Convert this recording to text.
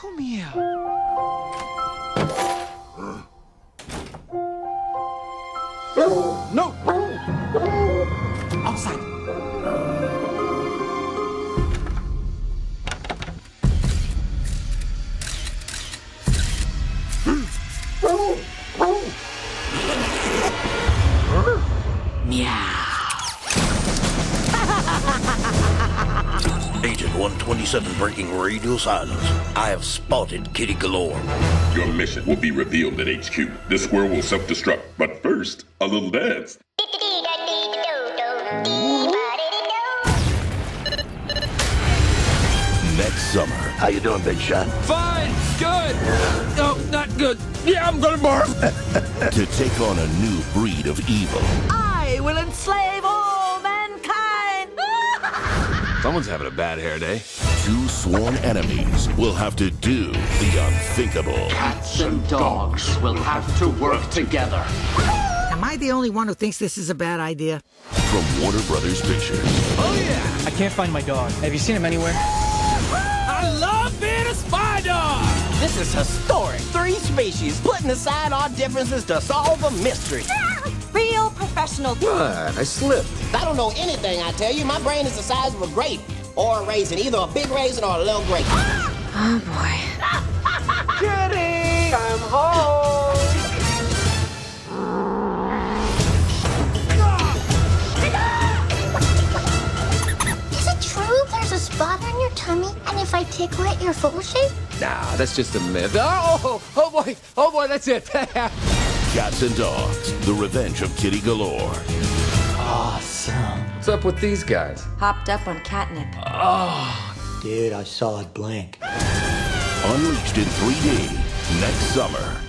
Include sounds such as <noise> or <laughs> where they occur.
Come here. No! Outside! Meow. 127 breaking radio silence. I have spotted Kitty Galore. Your mission will be revealed at HQ. This squirrel will self-destruct, but first, a little dance. Next summer. How you doing, Big Shot? Fine! Good! No, not good. Yeah, I'm gonna barf! <laughs> to take on a new breed of evil. I will enslave all mankind. Someone's having a bad hair day. Two sworn enemies will have to do the unthinkable. Cats and dogs will have to work together. Am I the only one who thinks this is a bad idea? From Warner Brothers Pictures. Oh, yeah! I can't find my dog. Have you seen him anywhere? I love being a spy dog! This is historic. Three species putting aside our differences to solve a mystery. Real professional. What? I slipped. I don't know anything, I tell you. My brain is the size of a grape or a raisin, either a big raisin or a little grape. Oh boy. Kitty, I'm home. Is it true there's a spot on your tummy, and if I tickle it, your foot will shake? Nah, that's just a myth. Oh, oh, oh boy, oh boy, that's it. <laughs> Cats and Dogs. The Revenge of Kitty Galore. Awesome. What's up with these guys? Hopped up on catnip. Oh, dude, I saw it blink. Unleashed in 3D. Next summer.